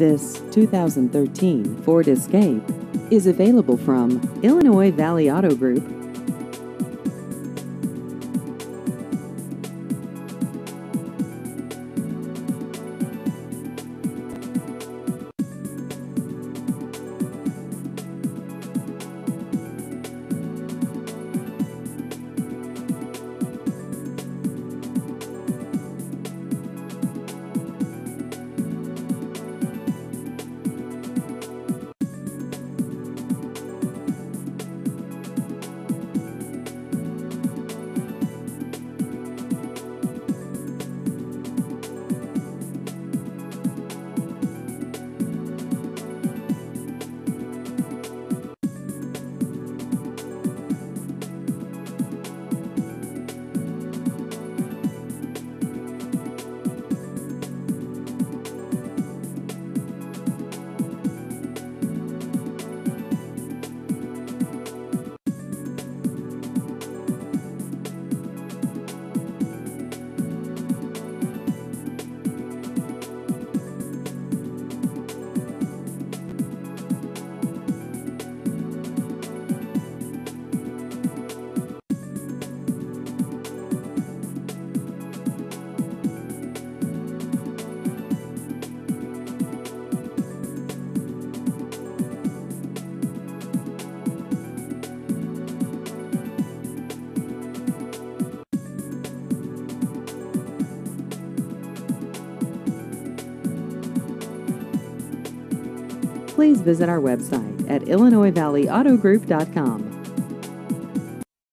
This 2013 Ford Escape is available from Illinois Valley Auto Group. Please visit our website at IllinoisValleyAutoGroup.com.